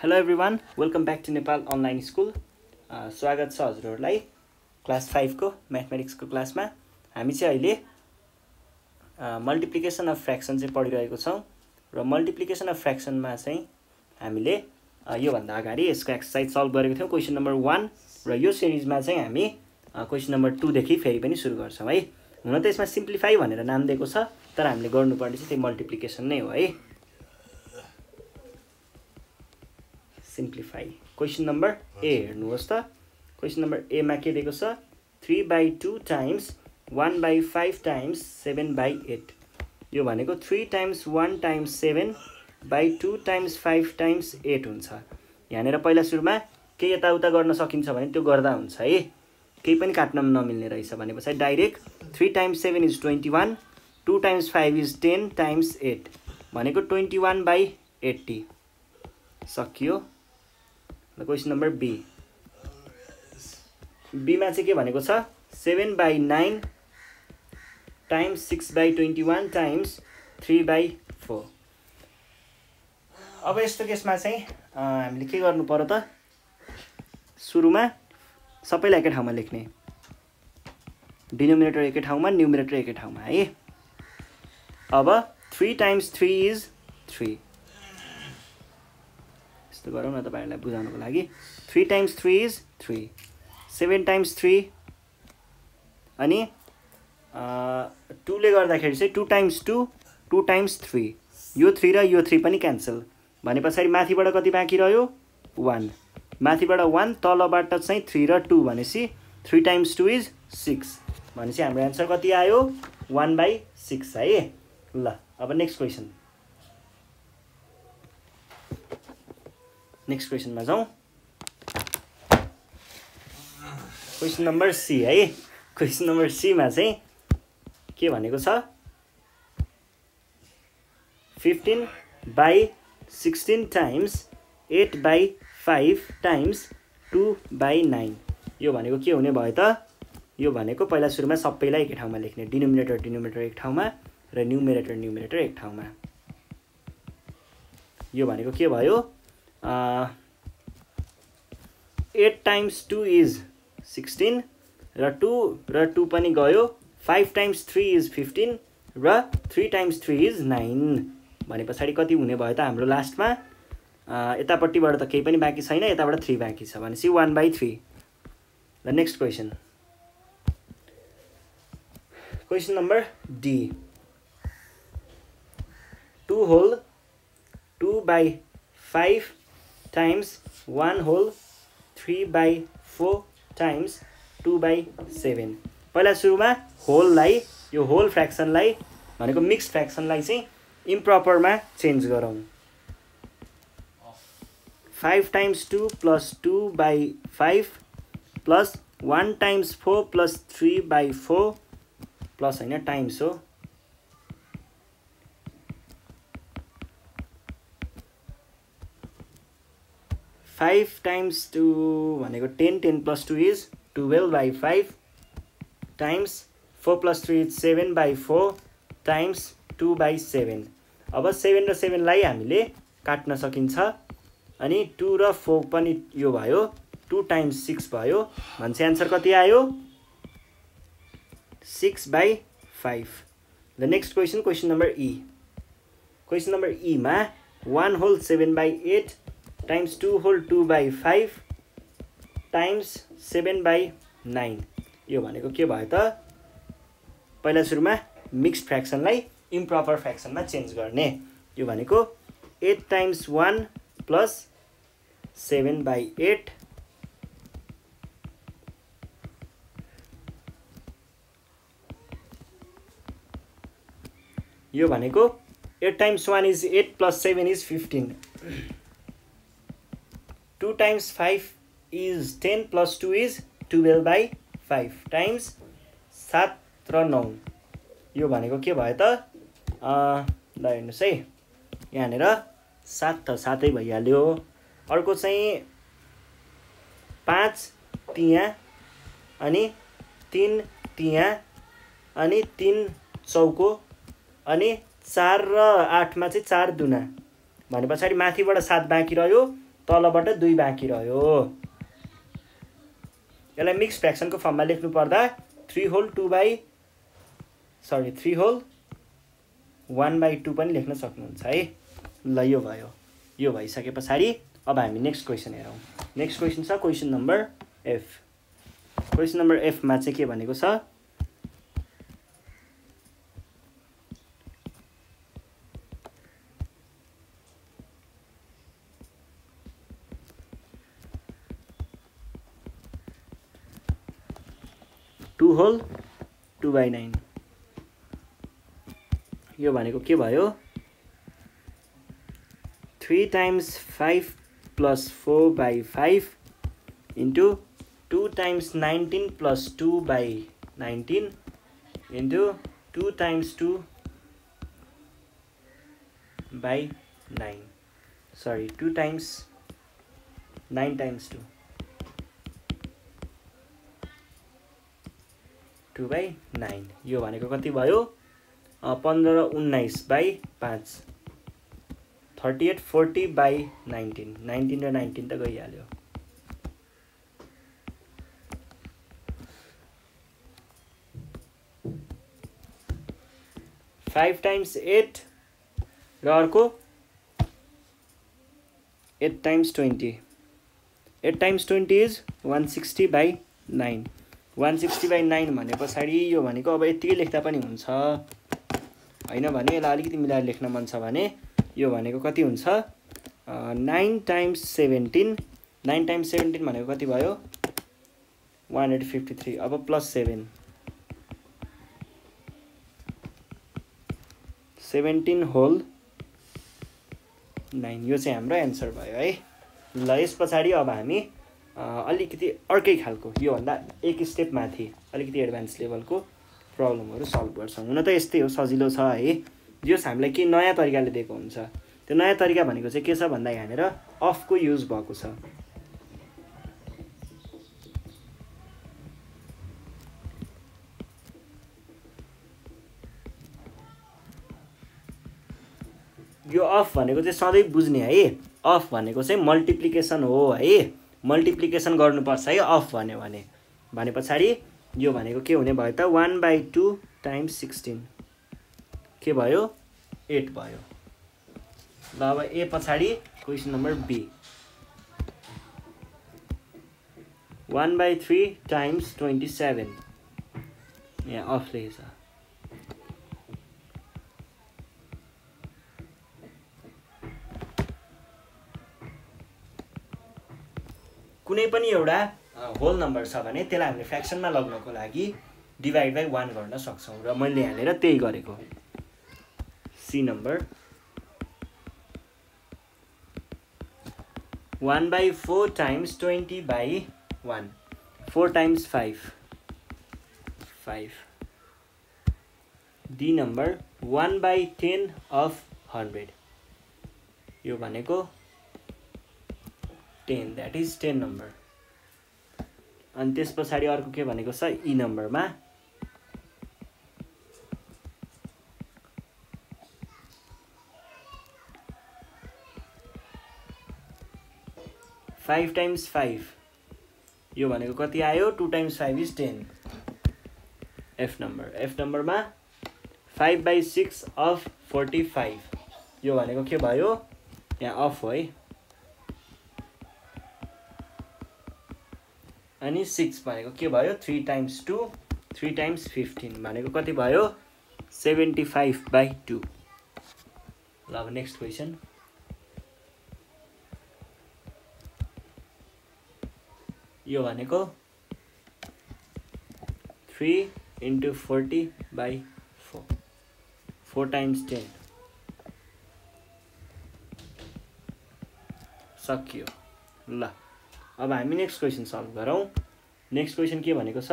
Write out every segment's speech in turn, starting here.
Hello everyone welcome back to Nepal online school स्वागत छ हजुरहरूलाई क्लास फाइभको म्याथमेटिक्सको क्लासमा। हामी चाहिँ अहिले मल्टिप्लिकेसन अफ फ्रेक्सन चाहिँ पढिरहेको छौँ। र मल्टिप्लिकेसन अफ फ्रेक्सनमा चाहिँ हामीले अ, योभन्दा अगाडि यसको एक्सर्साइज सल्भ गरेको थियौँ क्वेसन नम्बर वान र यो सिरिजमा चाहिँ हामी क्वेसन नम्बर टूदेखि फेरि पनि सुरु गर्छौँ है। हुन त यसमा सिम्प्लिफाई भनेर नाम दिएको छ तर हामीले गर्नुपर्ने चाहिँ त्यही मल्टिप्लिकेसन नै हो है। सिम्प्लिफाई क्वेसन नम्बर ए हेर्नुहोस् त। क्वेसन नम्बर एमा के दिएको छ? Three by two times one by five times seven by eight यो भनेको three times one times seven by two times five times eight हुन्छ। यहाँनिर पहिला सुरुमा केही यताउता गर्न सकिन्छ भने त्यो गर्दा हुन्छ है। केही पनि काट्न नमिल्ने रहेछ भने पछाडि direct three times seven is twenty one two times five is ten times eight भनेको ट्वेन्टी वान बाई एट्टी सकियो? क्वेसन नम्बर बी बीमा चाहिँ के भनेको छ seven by nine times six by twenty one times three by four अब यस्तो केसमा चाहिँ हामीले के गर्नु पर्यो त? सुरुमा सबैलाई एकै ठाउँमा लेख्ने। डिनोमिनेटर एकै ठाउँमा न्युमिनेटर एकै ठाउँमा है? अब three times three is three यस्तो गरौँ न तपाईँहरूलाई बुझाउनुको लागि। Three times three is three seven times three अनि टूले गर्दाखेरि चाहिँ two times two two times three यो थ्री र यो थ्री पनि क्यान्सल भने पछाडि माथिबाट कति बाँकी रह्यो? वान माथिबाट वान तलबाट चाहिँ थ्री र टू भनेपछि three times two is six भनेपछि हाम्रो एन्सर कति आयो? वान बाई सिक्स है? ल अब नेक्स्ट क्वेसन नेक्स्ट क्वेसनमा जाउँ? क्वेसन नम्बर सी है। क्वेसन नम्बर सीमा चाहिँ के भनेको छ? Fifteen by sixteen times eight by five times two by nine यो भनेको के हुने भयो त? यो भनेको पहिला सुरुमा सबैलाई एकै ठाउँमा लेख्ने। डिनोमिनेटर डिनोमिनेटर एक ठाउँमा र न्युमिनेटर न्युमिनेटर एक ठाउँमा। यो भनेको के भयो? Eight times two is sixteen र टू र टू पनि गयो। Five times three is fifteen र three times three is nine भने पछाडि कति हुने भयो त हाम्रो लास्टमा अँ, यतापट्टिबाट त केही पनि बाँकी छैन यताबाट थ्री बाँकी छ। भनेपछि one by three the next question question number D two whole two by five times one whole three by four times two by seven पहिला सुरुमा होललाई यो होल फ्रेक्सनलाई भनेको मिक्स फ्रेक्सनलाई चाहिँ इम्प्रपरमा चेन्ज गरौँ। Five times two plus two by five plus one times four plus three by four plus होइन times हो। फाइभ टाइम्स टू भनेको ten ten plus two is twelve by five times four plus three is seven by four times two by seven अब seven र सेभेनलाई हामीले काट्न सकिन्छ। अनि टू र फोर पनि यो भयो टू टाइम्स सिक्स भयो। भनेपछि एन्सर कति आयो? Six by five the next question question number E question number ईमा one whole seven by eight times two whole two by five times seven by nine यो भनेको के भयो त? पहिला सुरुमा मिक्स फ्रेक्सनलाई इम्प्रपर फ्रेक्सनमा चेन्ज गर्ने। यो भनेको eight times one plus seven by eight यो भनेको eight times one is eight plus seven is fifteen two times five is ten plus two is twelve by five times सात र नौ। यो भनेको के भयो त? ल हेर्नुहोस् है। यहाँनिर सात त सातै भइहाल्यो अर्को चाहिँ पाँच तिहाँ अनि तिन तिहाँ अनि तिन चौको अनि चार र आठमा चाहिँ चार दुना। भने पछाडि माथिबाट सात बाँकी रह्यो। तलबाट दुई बाँकी रह्यो। यसलाई मिक्स फ्रेक्सनको फर्ममा लेख्नु पर्दा three whole two by sorry three whole one by two पनि लेख्न सक्नुहुन्छ है। ल यो भयो। यो भइसके पछाडि अब हामी नेक्स्ट क्वेसन हेरौँ। नेक्स्ट क्वेसन छ question number F question number एफमा चाहिँ के भनेको छ? Two whole two by nine. यो भनेको के भयो? Three times five plus four by five into two times nineteen plus two by nineteen into two times two by nine sorry two times nine times two two by nine. यो भनेको कति भयो? पन्ध्र उन्नाइस बाई पाँच। Thirty eight forty by nineteen. Nineteen र nineteen त गइहाल्यो। फाइभ टाइम्स एट र अर्को? Eight times twenty. Eight times twenty is one sixty by nine. One sixty by nine भने पछाडि यो भनेको अब यत्तिकै लेख्दा पनि हुन्छ। होइन भने यसलाई अलिकति मिलाएर लेख्न मन छ भने यो भनेको कति हुन्छ? Nine times seventeen nine times seventeen भनेको कति भयो? वान हन्ड्रेड फिफ्टी थ्री अब plus seven. Seventeen whole nine यो चाहिँ हाम्रो एन्सर भयो है। ल यस पछाडि अब हामी अलिकति अर्कै खालको योभन्दा एक स्टेप माथि अलिकति एडभान्स लेभलको प्रब्लमहरू सल्भ गर्छौँ हुन त यस्तै हो सजिलो छ है। जस हामीलाई केही नयाँ तरिकाले दिएको हुन्छ? त्यो नयाँ तरिका भनेको चाहिँ के छ भन्दा यहाँनिर अफको युज भएको छ। यो अफ भनेको चाहिँ सधैँ बुझ्ने है। अफ भनेको चाहिँ मल्टिप्लिकेसन हो है। मल्टिप्लिकेसन गर्नुपर्छ है अफ भन्यो भने। भने पछाडि यो भनेको के हुने भयो त? One by two times sixteen के भयो? एट भयो। ल अब ए पछाडि question number B one by three times twenty seven यहाँ अफ लेखेछ। कुनै पनि एउटा होल नम्बर छ भने त्यसलाई हामीले फ्रेक्सनमा लग्नको लागि डिभाइड बाई वान गर्न सक्छौँ र मैले यहाँनिर त्यही गरेको। C number one by four times twenty by one four times five five D number one by ten of hundred यो भनेको ten that is ten number अनि त्यस पछाडि अर्को के भनेको छ? ई नम्बरमा फाइभ टाइम्स फाइभ यो भनेको कति आयो? Two times five is ten F number F नम्बरमा five by six of forty five यो भनेको के भयो? यहाँ अफ हो है अनि सिक्स भनेको के भयो? Three times two three times fifteen भनेको कति भयो? सेभेन्टी फाइभ बाई टू ल अब नेक्स्ट क्वेसन यो भनेको three into forty by four four times ten सकियो। ल। अब हामी नेक्स्ट क्वेसन सल्भ गरौँ। नेक्स्ट क्वेसन के भनेको छ?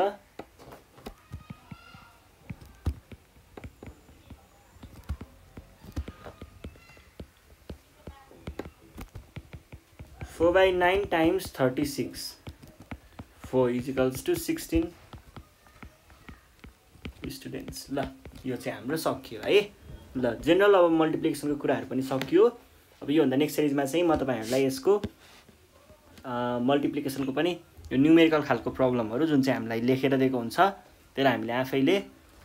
Four by nine times thirty six four is equals to sixteen students ल यो चाहिँ हाम्रो सकियो है। ल जेनरल अब मल्टिप्लिकेसनको कुराहरू पनि सकियो। अब योभन्दा नेक्स्ट सिरिजमा चाहिँ म तपाईँहरूलाई यसको मल्टिप्लिकेसनको पनि यो न्युमेरिकल खालको प्रब्लमहरू जुन चाहिँ हामीलाई लेखेर दिएको हुन्छ त्यसलाई हामीले आफैले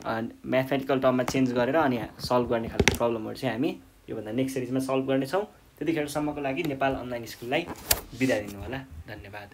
म्याथमेटिकल टर्ममा चेन्ज गरेर अनि सल्भ गर्ने खालको प्रब्लमहरू चाहिँ हामी योभन्दा नेक्स्ट सिरिजमा सल्भ गर्नेछौँ। त्यतिखेरसम्मको लागि नेपाल अनलाइन स्कुललाई बिदा दिनु होला धन्यवाद।